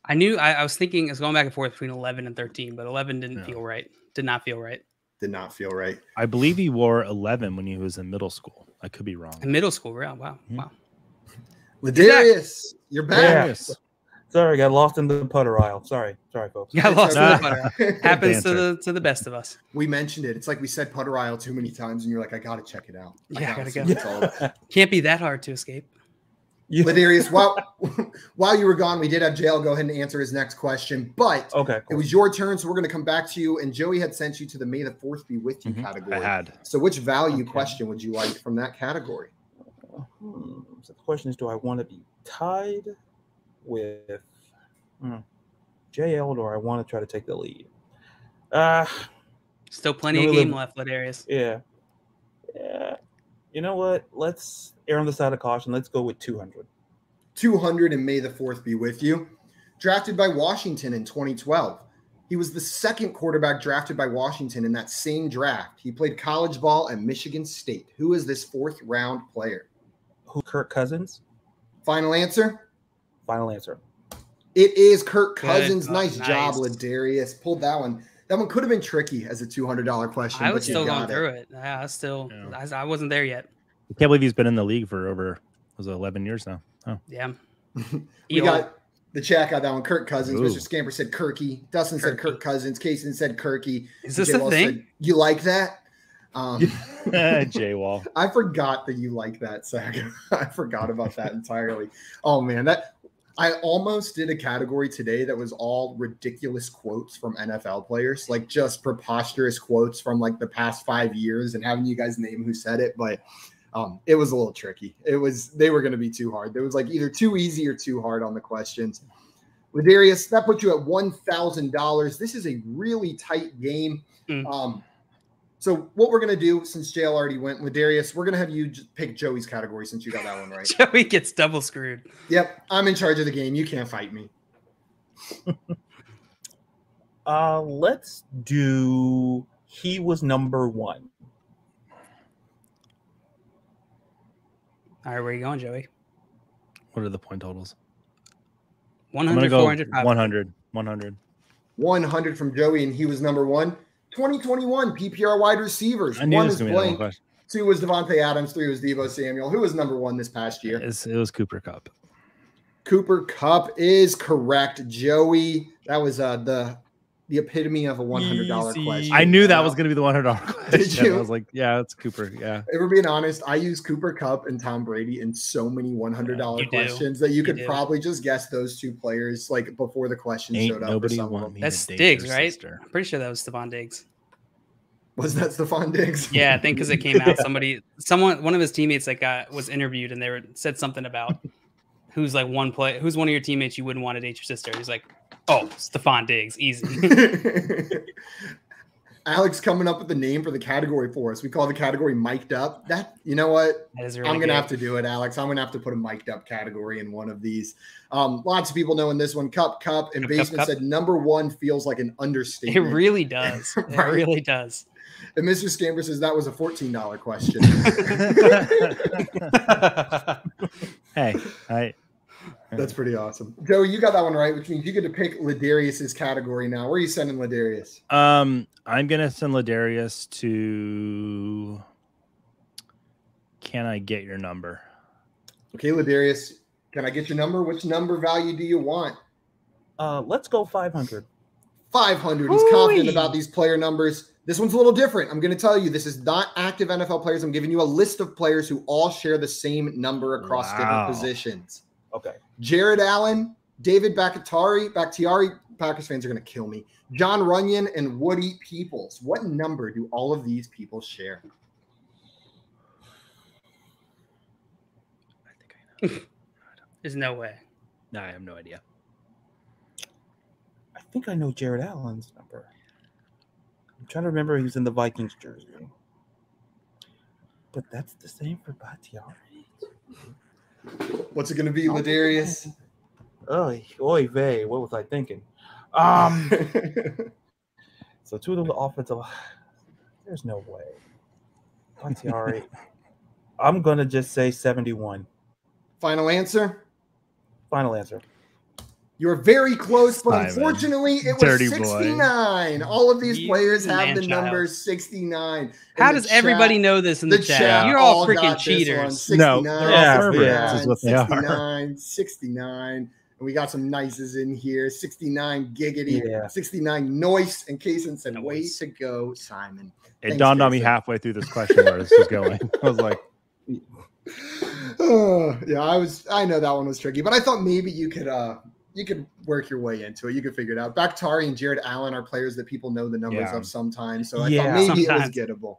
I knew. I, I was thinking. I was going back and forth between 11 and 13, but 11 didn't Yeah. feel right. Did not feel right. Did not feel right. I believe he wore 11 when he was in middle school. I could be wrong. In middle school, wow, wow, Yeah. wow. Hmm. Ladarius, you're back. Yes. Sorry, got lost in the putter aisle. Sorry, sorry, folks. Got lost in the okay. putter. Happens to the to the best of us. we mentioned it. It's like we said putter aisle too many times, and you're like, I gotta check it out. Yeah, I gotta gotta go. what it's all about. Can't be that hard to escape. Yeah. Ladarius, while while you were gone, we did have JL go ahead and answer his next question, but Okay. it was your turn, so we're going to come back to you. And Joey had sent you to the May the Fourth be with you Mhm. category. I had. So, which value Okay. question would you like from that category? Hmm, So the question is, do I want to be tied with hmm, JL, or I want to try to take the lead? Uh Still plenty No, of game live- left, Ladarius. yeah. Yeah. You know what? Let's err on the side of caution. Let's go with 200. 200 and May the 4th be with you. Drafted by Washington in 2012. He was the second quarterback drafted by Washington in that same draft. He played college ball at Michigan State. Who is this fourth round player? Who? Kirk Cousins. Final answer? Final answer. It is Kirk Good. Cousins. Oh, nice, job, nice. Ladarius. Pulled that one. That one could have been tricky as a $200 question. I but was you still got going through it. Yeah, I was still Yeah. I, I wasn't there yet. I can't believe he's been in the league for over was it 11 years now. Oh, Yeah. We got the chat got that one. Kirk Cousins. Ooh. Mr. Scamper said Kirky. Dustin said Kirk Cousins. Kaysen said Kirky. Is this J-Wall a thing? said, you like that? Um, J Wall. I forgot that you like that, Zach. I forgot about that entirely. Oh man, that I almost did a category today that was all ridiculous quotes from NFL players, like just preposterous quotes from like the past five years, and having you guys name who said it, but. Um, it was a little tricky. It was they were going to be too hard. There was like either too easy or too hard on the questions. Ladarius, that puts you at one thousand dollars. This is a really tight game. Mm. Um, so what we're gonna do, since JL already went, with Darius, we're gonna have you pick Joey's category since you got that one right. Joey gets double screwed. yep, I'm in charge of the game. You can't fight me. Uh, let's do. He was number one. All right, where are you going, Joey? What are the point totals? 100, I'm gonna go 400, 100. 100. 100 from Joey, and he was number one. 2021 PPR wide receivers. I one is was gonna be that one blank. Two was Davante Adams. Three was Deebo Samuel. Who was number one this past year? It's, it was Cooper Kupp. Cooper Kupp is correct. Joey, that was uh the the epitome of a one hundred dollar question. I knew that was going to be the one hundred dollar question. Did you? I was like, yeah, it's Cooper. Yeah, If we're being honest, I use Cooper Kupp and Tom Brady in so many one hundred dollar You do. questions that you You could do. probably just guess those two players like before the question ain't showed up. nobody some want me That's to Diggs, right? sister. I'm pretty sure that was Stefon Diggs. Was that Stefon Diggs? Yeah, I think because it came out, somebody, someone, one of his teammates that got was interviewed, and they were said something about who's like one play, who's one of your teammates you wouldn't want to date your sister. He's like, oh, Stefon Diggs, easy. Alex coming up with the name for the category for us. We call the category mic'd up. That you know what? That is really I'm gonna good. have to do it, Alex. I'm gonna have to put a mic'd up category in one of these. Um, lots of people know in this one, cup, cup, and Cup, cup, basement cup. said number one feels like an understatement. It really does. It really does. and Mr. Scamper says that was a $14 question. hey, I That's pretty awesome. Joe, you got that one right, which means you get to pick Ladarius's category now. Where are you sending Ladarius? um I'm gonna send Ladarius to. Can I get your number? Okay, Ladarius, can I get your number? Which number value do you want? Uh, let's go 500. 500. He's confident Ooh-wee. about these player numbers. This one's a little different. I'm going to tell you, this is not active NFL players. I'm giving you a list of players who all share the same number across Wow. different positions. Okay. Jared Allen, David Bakhtiari, Bakhtiari, Packers fans are going to kill me. Jon Runyan and Woody Peoples. What number do all of these people share? I think I know. There's no way. No, I have no idea. I think I know Jared Allen's number. I'm trying to remember he was in the Vikings jersey. But that's the same for Bakhtiari. What's it going to be, Ladarius? Oh, oy vey, what was I thinking? Um, so two of the offensive. There's no way. Bakhtiari. I'm gonna just say 71. Final answer? Final answer. You're very close, but Simon. unfortunately, it was Dirty boy. 69. All of these You players have the man-child. number 69. How In the does everybody know this in the, The chat? chat You're all got freaking cheaters. one. No, 69, they're all 69, perverts is what they are. 69, 69. And we got some nices in here 69 giggity, Yeah. 69 noise. And Kaysen said, way Noise. to go, Simon. It Thanks, dawned on me halfway through this question where this was going. I was like, Oh, yeah, I was I know that one was tricky, but I thought maybe you could uh you could work your way into it. You could figure it out. Bakhtiari and Jared Allen are players that people know the numbers Yeah. of sometimes. So I Yeah. thought maybe Sometimes. it was gettable.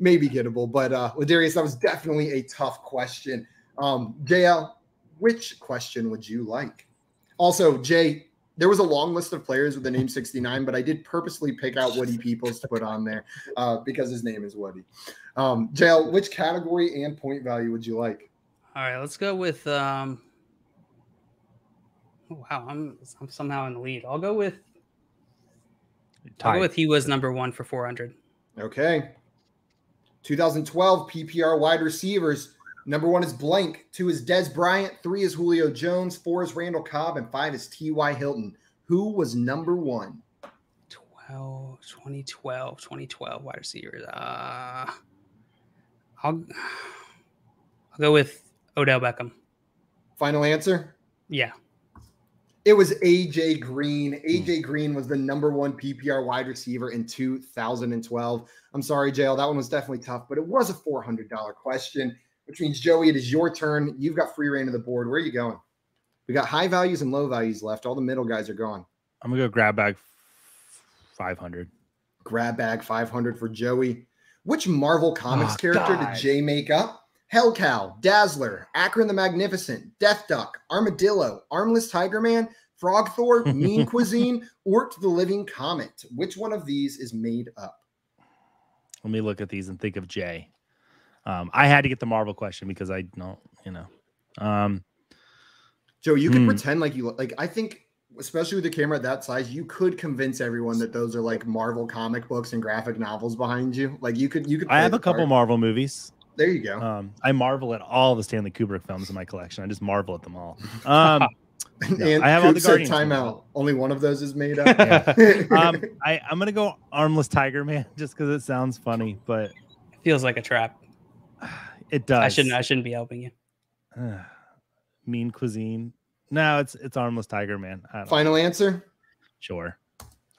Maybe gettable. But uh Ladarius, that was definitely a tough question. Um, JL, which question would you like? Also, Jay, there was a long list of players with the name 69, but I did purposely pick out Woody Peoples to put on there uh, because his name is Woody. Um, JL, which category and point value would you like? All right, let's go with. um Wow, I'm, I'm somehow in the lead. I'll go with. I'll go with he was number one for 400. Okay. 2012 PPR wide receivers. Number one is blank. Two is Dez Bryant. Three is Julio Jones. Four is Randall Cobb. And five is T.Y. Hilton. Who was number one? 12, 2012, 2012 wide receivers. Uh, I'll, I'll go with Odell Beckham. Final answer? Yeah. It was AJ Green. AJ hmm. Green was the number one PPR wide receiver in 2012. I'm sorry, JL. That one was definitely tough, but it was a $400 question, which means, Joey, it is your turn. You've got free reign of the board. Where are you going? We got high values and low values left. All the middle guys are gone. I'm gonna go grab bag 500. Grab bag 500 for Joey. Which Marvel Comics Oh, character God. did Jay make up? Hellcow, Dazzler, Akron the Magnificent, Death Duck, Armadillo, Armless Tiger Man, Frog Thor, Mean Cuisine, Ort the Living Comet. Which one of these is made up? Let me look at these and think of Jay. Um, I had to get the Marvel question because I don't, you know. Um, Joe, you could Hmm. pretend like you like. I think, especially with the camera that size, you could convince everyone that those are like Marvel comic books and graphic novels behind you. Like you could, you could. I have a couple part. Marvel movies. There you go. Um, I marvel at all the Stanley Kubrick films in my collection. I just marvel at them all. Um, and I have all Coop the said Guardians timeout. Only one of those is made up. um, I, I'm gonna go armless tiger man just because it sounds funny, but It feels like a trap. it does. I shouldn't. I shouldn't be helping you. mean cuisine. No, it's it's armless tiger man. I don't Final answer. sure.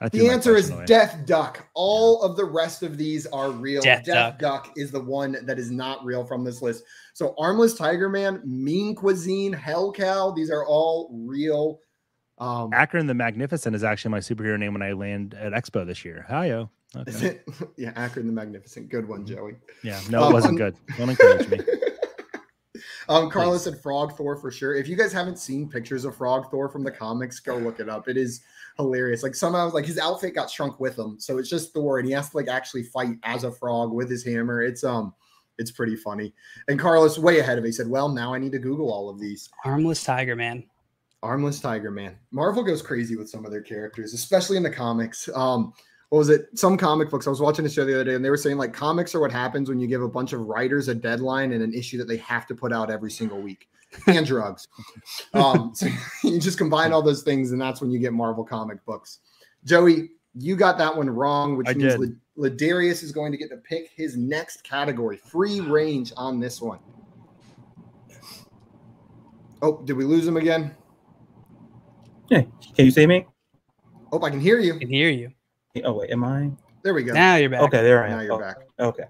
I The answer is away. Death Duck. All of the rest of these are real. Death Death, Duck. is the one that is not real from this list. So Armless Tiger Man, Mean Cuisine, Hell Cow, these are all real. Um, Akron the Magnificent is actually my superhero name when I land at Expo this year. Hiyo. is Okay. it? yeah, Akron the Magnificent. Good one, Joey. Yeah, no, Um, it wasn't good. Don't encourage me. um, Carlos said Frog Thor for sure. If you guys haven't seen pictures of Frog Thor from the comics, go look it up. It is hilarious. Like somehow, like his outfit got shrunk with him, so it's just Thor, and he has to like actually fight as a frog with his hammer. It's um, it's pretty funny. And Carlos, way ahead of me, said, "Well, now I need to Google all of these." Armless Tiger Man. Armless Tiger Man. Marvel goes crazy with some of their characters, especially in the comics. Um, what was it? Some comic books. I was watching a show the other day, and they were saying like comics are what happens when you give a bunch of writers a deadline and an issue that they have to put out every single week, and drugs. Um, so you just combine all those things, and that's when you get Marvel comic books. Joey, you got that one wrong, which I means did. Ladarius is going to get to pick his next category. Free range on this one. Oh, did we lose him again? Yeah. Can you see me? Oh, I can hear you. I can hear you. Oh wait, am I? There we go. Now you're back. Okay, there I am. Now you're Oh, back. Okay.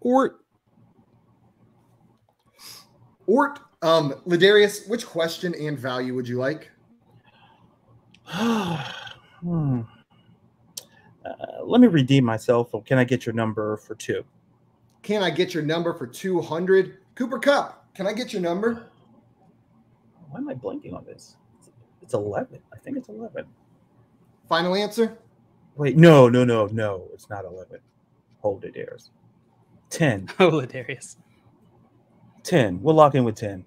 Ort. Ort. Um, Ladarius, which question and value would you like? hmm. uh, let me redeem myself. Can I get your number for two? Can I get your number for 200? Cooper Kupp, can I get your number? Why am I blanking on this? It's 11. I think it's 11. Final answer? Wait, no, no, no, no. It's not 11. Hold it, Darius. 10. Hold it, Darius. 10. We'll lock in with 10.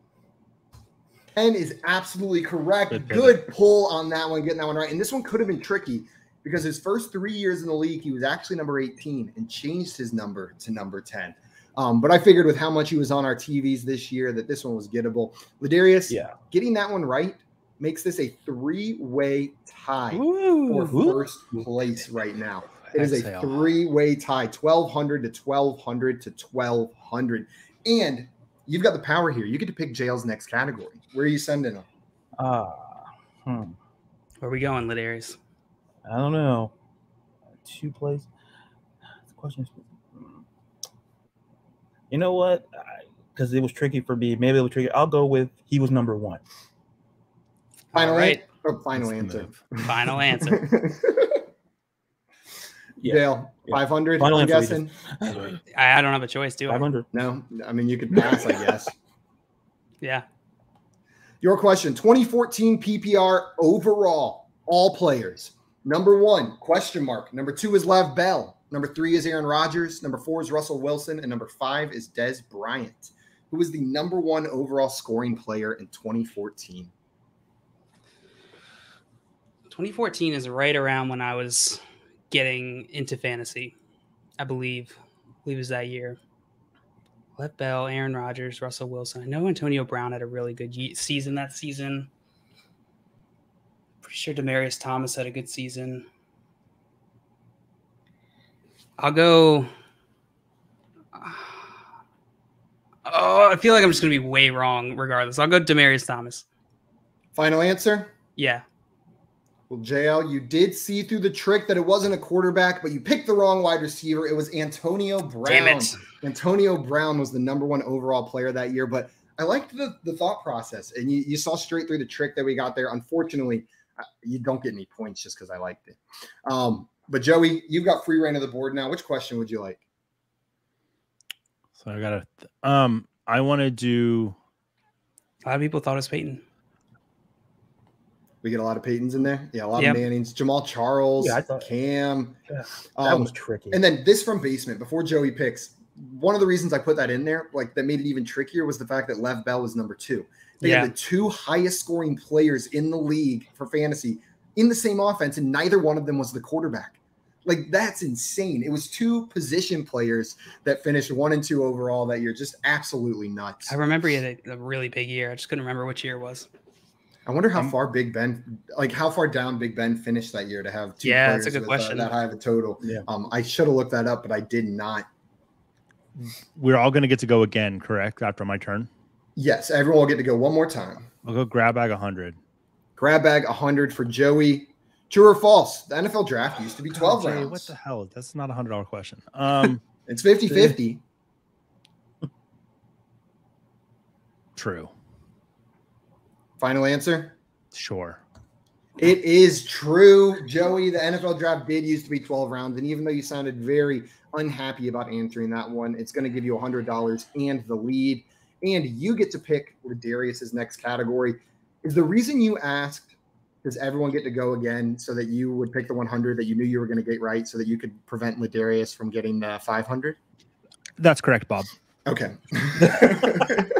Ben is absolutely correct. Good, Good pull on that one, getting that one right. And this one could have been tricky because his first three years in the league, he was actually number 18 and changed his number to number 10. Um, but I figured with how much he was on our TVs this year that this one was gettable. Ladarius, yeah. getting that one right makes this a three-way tie Ooh. for first place right now. It is a three-way tie, 1200 to 1200 to 1200. And you've got the power here. You get to pick JL's next category. Where are you sending them? Uh, hmm. Where are we going, Ladarius? I don't know. Two plays. The question is, hmm. you know what? Because it was tricky for me. Maybe it was tricky. I'll go with he was number one. Final All right. an- or final That's the answer. Final answer. Yeah. Dale, Yeah. 500, Final I'm guessing. I, I don't have a choice, do I? 500. No, I mean, you could pass, I guess. Yeah. Your question 2014 PPR overall, all players. Number one, question mark. Number two is Le'Veon Bell. Number three is Aaron Rodgers. Number four is Russell Wilson. And number five is Dez Bryant, who was the number one overall scoring player in 2014. 2014 is right around when I was getting into fantasy. I believe. I believe it was that year. Le'Veon Bell, Aaron Rodgers, Russell Wilson. I know Antonio Brown had a really good ye- season that season. Pretty sure Demaryius Thomas had a good season. I'll go. Uh, oh, I feel like I'm just going to be way wrong regardless. I'll go Demaryius Thomas. Final answer? Yeah. Well, JL, you did see through the trick that it wasn't a quarterback, but you picked the wrong wide receiver. It was Antonio Brown. Damn it. Antonio Brown was the number one overall player that year, but I liked the, the thought process, and you, you saw straight through the trick that we got there. Unfortunately, uh, you don't get any points just because I liked it. Um, but Joey, you've got free reign of the board now. Which question would you like? So I gotta. th- Um, I want to do. A lot of people thought it was Peyton. We get a lot of Peytons in there. Yeah, a lot Yep. of Mannings. Jamaal Charles, Yeah, thought- Cam. Yeah, That Um, was tricky. And then this from basement before Joey picks. One of the reasons I put that in there, like that made it even trickier, was the fact that Le'Veon Bell was number two. They Yeah. had the two highest scoring players in the league for fantasy in the same offense, and neither one of them was the quarterback. Like that's insane. It was two position players that finished one and two overall that year. Just absolutely nuts. I remember he had a, a really big year. I just couldn't remember which year it was. I wonder how I'm- far Big Ben, like how far down Big Ben finished that year to have two Yeah, players that's a good with, uh, question. that high of a total. Yeah. Um, I should have looked that up, but I did not. We're all gonna get to go again, correct? After my turn, Yes, everyone will get to go one more time. I'll go grab bag hundred. Grab bag 100 for Joey. True or false? The NFL draft used to be 12 Jay, rounds. What the hell? That's not a hundred dollar question. Um, It's 50 50. true. Final answer? Sure. It is true, Joey. The NFL draft did used to be 12 rounds. And even though you sounded very unhappy about answering that one, it's going to give you $100 and the lead. And you get to pick Darius's next category. Is the reason you asked, does everyone get to go again so that you would pick the 100 that you knew you were going to get right so that you could prevent Ladarius from getting the 500? That's correct, Bob. Okay.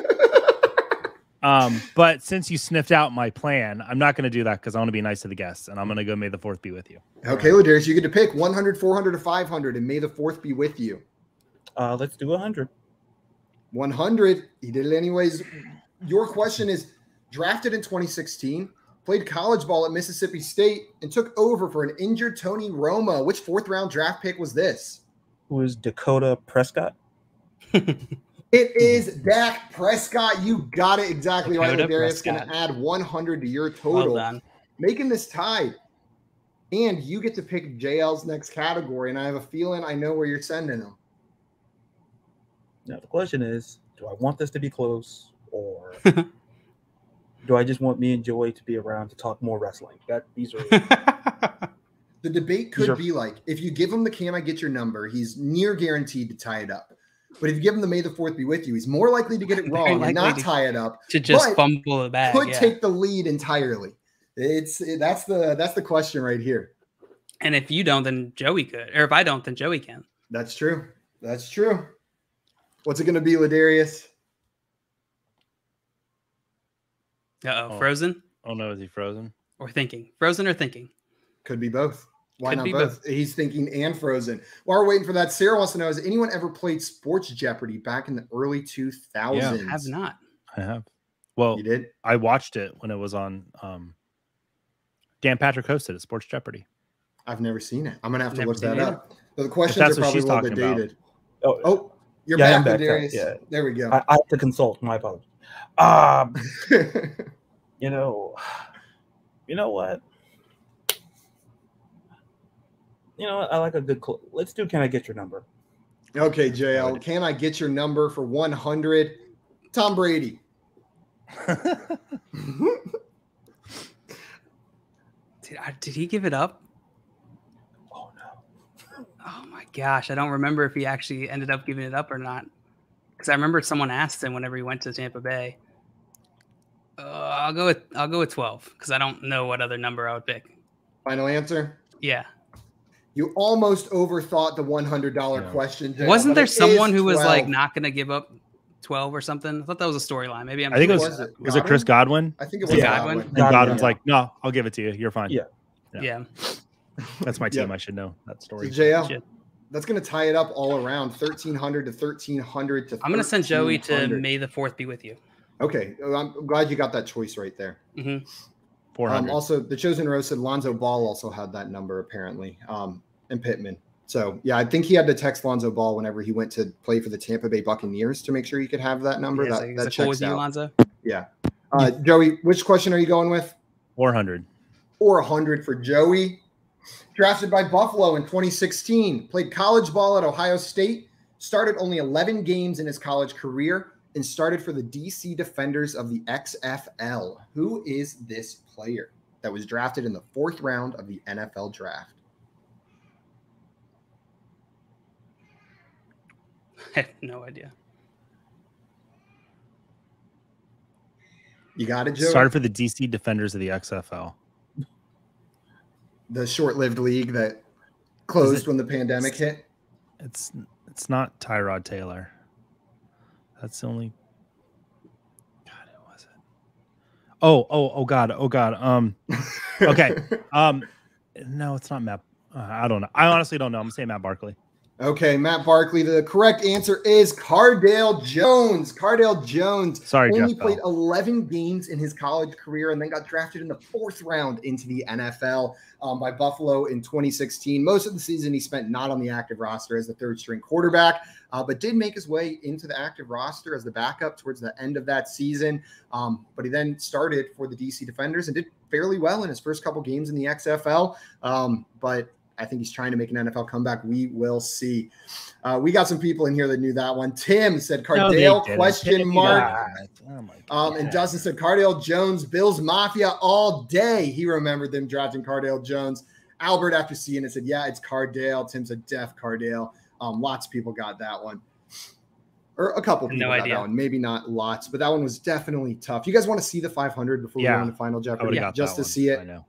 Um, but since you sniffed out my plan, I'm not going to do that because I want to be nice to the guests, and I'm going to go. May the fourth be with you. okay, Ladarius, you get to pick 100, 400, or 500, and may the fourth be with you. Uh, let's do 100. 100. He did it anyways. Your question is drafted in 2016, played college ball at Mississippi State, and took over for an injured Tony Romo. Which fourth round draft pick was this? Who is Dakota Prescott? It is Dak Prescott. You got it exactly right. Dakota Darius going to add 100 to your total, done. making this tied. And you get to pick JL's next category. And I have a feeling I know where you're sending him. Now the question is, do I want this to be close or do I just want me and Joey to be around to talk more wrestling? That these are The debate could are- be like if you give him the can I get your number, he's near guaranteed to tie it up. But if you give him the May the Fourth be with you, he's more likely to get it wrong and not to- tie it up. to just But fumble the bag. Could yeah. take the lead entirely. It's that's the that's the question right here. and if you don't, then Joey could. Or if I don't, then Joey can. That's true. That's true. What's it going to be, Ladarius? Uh oh. Oh. Frozen Oh no, is he frozen? or thinking? Frozen or thinking? Could be both. Why Could not be both? He's thinking and frozen. While we're waiting for that, Sarah wants to know: Has anyone ever played Sports Jeopardy back in the early two thousands? Have not. I have. Well, You did. I watched it when it was on. Um, Dan Patrick hosted it, Sports Jeopardy. I've never seen it. I'm gonna have to Never look that it up. But the questions are probably a little bit about. dated. oh, Oh, you're Yeah, back, am back, Ladarius. yeah. There we go. I, I have to consult. My apologies. Um, You know, you know what? You know? I like a good. Cl- Let's do. Can I get your number? Okay, JL, can I get your number for 100? Tom Brady. Did, I, did he give it up? Oh no. Oh my gosh, I don't remember if he actually ended up giving it up or not. Because I remember someone asked him whenever he went to Tampa Bay. Uh, I'll go with I'll go with twelve because I don't know what other number I would pick. Final answer. Yeah, You almost overthought the $100 Yeah. question. JL, wasn't but there someone who was like not going to give up twelve or something? I thought that was a storyline. Maybe I'm. I think it was was it? was it Chris Godwin? I think it Was was it Godwin. Godwin? And Godwin, Godwin's yeah. like, no, I'll give it to you. You're fine. Yeah. yeah. That's my team. Yeah. I should know that So story. JL, Shit. that's going to tie it up all around 1300 to 1300 to I'm going to send Joey to May the Fourth be with you. Okay, I'm glad you got that choice right there. hmm Four Um, also, the chosen row said Lonzo Ball also had that number apparently, um, and Pittman. So yeah, I think he had to text Lonzo Ball whenever he went to play for the Tampa Bay Buccaneers to make sure he could have that number. Yeah, that so that it checks with you, out. Alonzo? Uh, Joey, which question are you going with? Four hundred. Or 100 for Joey. Drafted by Buffalo in 2016, played college ball at Ohio State, started only 11 games in his college career, and started for the DC Defenders of the XFL. Who is this player that was drafted in the fourth round of the NFL draft? I have no idea. You got it, Joey? Started for the DC Defenders of the XFL. the short-lived league that closed when the pandemic hit. It's it's not Tyrod Taylor. That's the only. God, who was it? Oh, oh, oh, God, oh, God. Um, Okay. um, no, it's not Matt. Uh, I don't know. I honestly don't know. I'm gonna say Matt Barkley. Okay, Matt Barkley. The correct answer is Cardale Jones. Cardale Jones Sorry, only Jeff. played Bell. 11 games in his college career and then got drafted in the fourth round into the NFL um, by Buffalo in 2016. Most of the season he spent not on the active roster as the third string quarterback, uh, but did make his way into the active roster as the backup towards the end of that season. Um, but he then started for the DC Defenders and did fairly well in his first couple games in the XFL. Um, but I think he's trying to make an NFL comeback. We will see. Uh, we got some people in here that knew that one. Tim said Cardale didn't. question mark. Oh Um, and. Dustin said Cardale Jones, Bills Mafia all day. He remembered them drafting Cardale Jones. Albert, after seeing it, said, Yeah, it's Cardale. Tim said, Def Cardale. Um, lots of people got that one. Or a couple No people got idea. that one. Maybe not lots, but that one was definitely tough. You guys want to see the 500 before Yeah. we go into Final Jeopardy? got just to see it I know.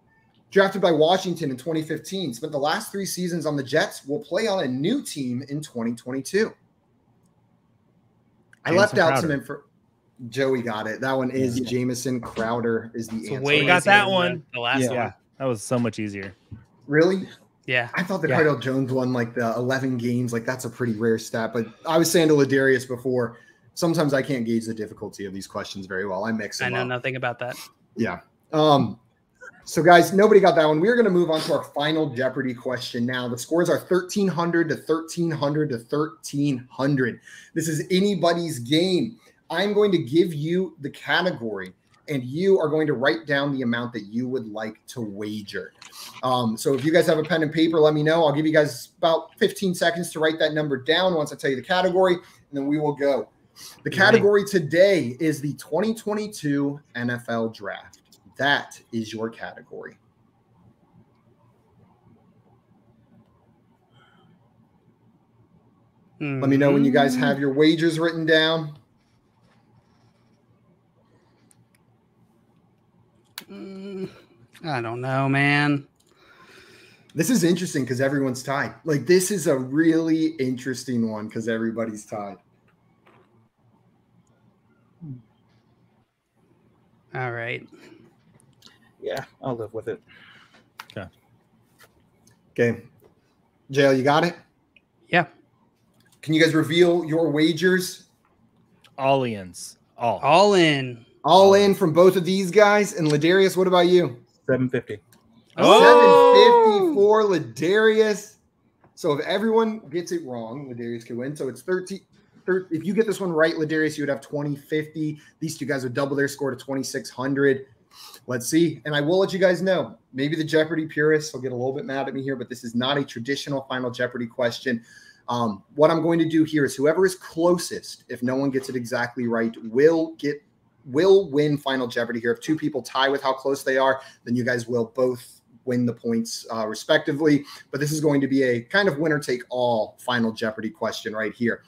Drafted by Washington in 2015, spent the last three seasons on the Jets, will play on a new team in 2022. I left out Crowder. some info. Joey got it. That one is Yeah. Jamison Crowder is the It's answer. way We got that one. The, the last Yeah, one. that was so much easier. Really? Yeah. I thought the Yeah. Cardale Jones won like the 11 games. Like that's a pretty rare stat. But I was saying to Ladarius before, sometimes I can't gauge the difficulty of these questions very well. I mix I know up. nothing about that. Yeah. Um, so guys, nobody got that one. We're going to move on to our final Jeopardy question now. The scores are 1300 to 1300 to 1300. This is anybody's game. I'm going to give you the category and you are going to write down the amount that you would like to wager. Um, so if you guys have a pen and paper, let me know. I'll give you guys about 15 seconds to write that number down once I tell you the category, and then we will go. The category today is the 2022 NFL Draft. That is your category. Let me know when you guys have your wagers written down. Mm, I don't know, man. This is interesting because everyone's tied. Like, this is a really interesting one because everybody's tied. All right. Yeah, I'll live with it. Okay. Okay. JL, you got it? Yeah. Can you guys reveal your wagers? Allians. All. All in. All in from both of these guys. And Ladarius, what about you? 750. Oh! 750 for Ladarius. So if everyone gets it wrong, Ladarius could win. So it's 13. thir- If you get this one right, Ladarius, you would have 2050. These two guys would double their score to 2600. Let's see. And I will let you guys know. Maybe the Jeopardy purists will get a little bit mad at me here, but this is not a traditional Final Jeopardy question. Um, what I'm going to do here is whoever is closest, if no one gets it exactly right, will get will win Final Jeopardy here. If two people tie with how close they are, then you guys will both win the points uh, respectively. But this is going to be a kind of winner take all Final Jeopardy question right here.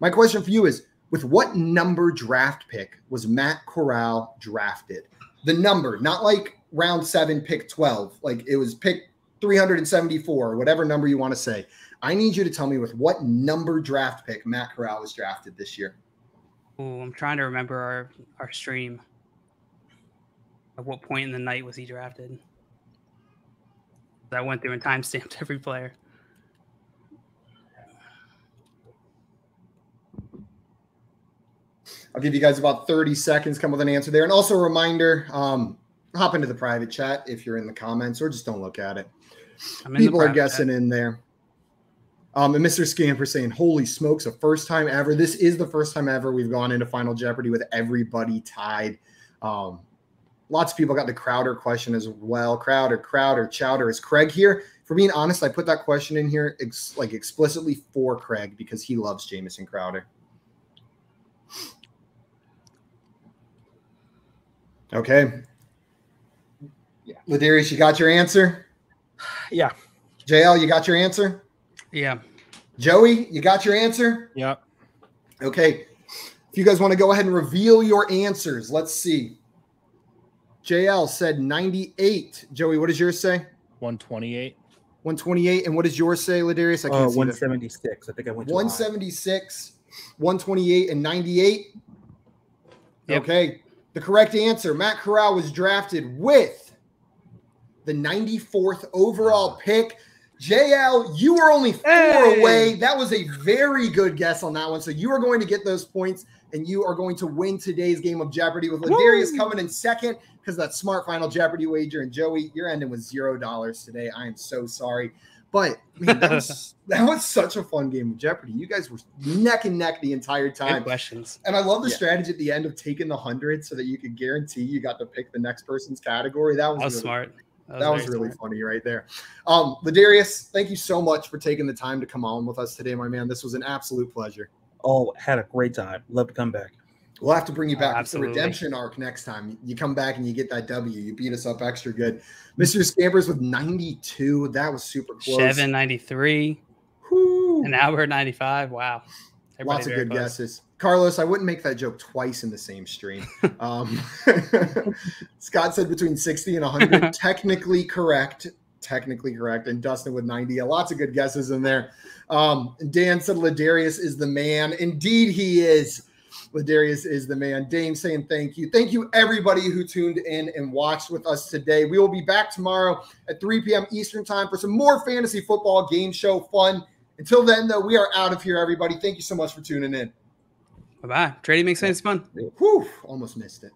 My question for you is with what number draft pick was Matt Corral drafted? The number, not like round seven, pick 12. Like it was pick 374, whatever number you want to say. I need you to tell me with what number draft pick Matt Corral was drafted this year. Oh, I'm trying to remember our, our stream. At what point in the night was he drafted? I went through and timestamped every player. I'll give you guys about 30 seconds, come with an answer there. And also a reminder, um, hop into the private chat if you're in the comments or just don't look at it. People are guessing chat. in there. Um, and Mr. Scamper saying, Holy smokes, a first time ever. This is the first time ever we've gone into Final Jeopardy with everybody tied. Um, lots of people got the Crowder question as well. Crowder, Crowder, Chowder. Is Craig here? For being honest, I put that question in here ex- like explicitly for Craig because he loves Jamison Crowder. Okay. Yeah. Ladarius, you got your answer? Yeah. JL, you got your answer? Yeah. Joey, you got your answer? Yeah. Okay. If you guys want to go ahead and reveal your answers, let's see. JL said 98. Joey, what does yours say? 128. 128. And what does yours say, Ladarius? I can't uh, 176. I think I went 176, 128, and 98. Yep. Okay. The correct answer Matt Corral was drafted with the 94th overall pick. JL, you were only four hey. away. That was a very good guess on that one. So you are going to get those points and you are going to win today's game of Jeopardy with Ladarius Woo. coming in second because that smart final Jeopardy wager. And Joey, you're ending with zero dollars today. I am so sorry. But man, that was that was such a fun game of Jeopardy. You guys were neck and neck the entire time. Good questions. And I love the yeah. strategy at the end of taking the hundred so that you could guarantee you got to pick the next person's category. That was, that was really, smart. That was, that was really smart. funny right there. Um, Ladarius, thank you so much for taking the time to come on with us today, my man. This was an absolute pleasure. Oh, had a great time. Love to come back. We'll have to bring you back. Oh, the redemption arc next time. You come back and you get that W. You beat us up extra good. Mr. Scampers with 92. That was super close. 793. Whew. And now we're 95. Wow. Everybody Lots of good close. guesses. Carlos, I wouldn't make that joke twice in the same stream. Um, Scott said between 60 and 100. technically correct. Technically correct. And Dustin with 90. Lots of good guesses in there. Um, Dan said Ladarius is the man. Indeed, he is. Ladarius is the man. Dame saying thank you. Thank you, everybody who tuned in and watched with us today. We will be back tomorrow at 3 p.m. Eastern Time for some more fantasy football game show fun. Until then, though, we are out of here, everybody. Thank you so much for tuning in. Bye bye. Trading makes sense fun. Whew, almost missed it.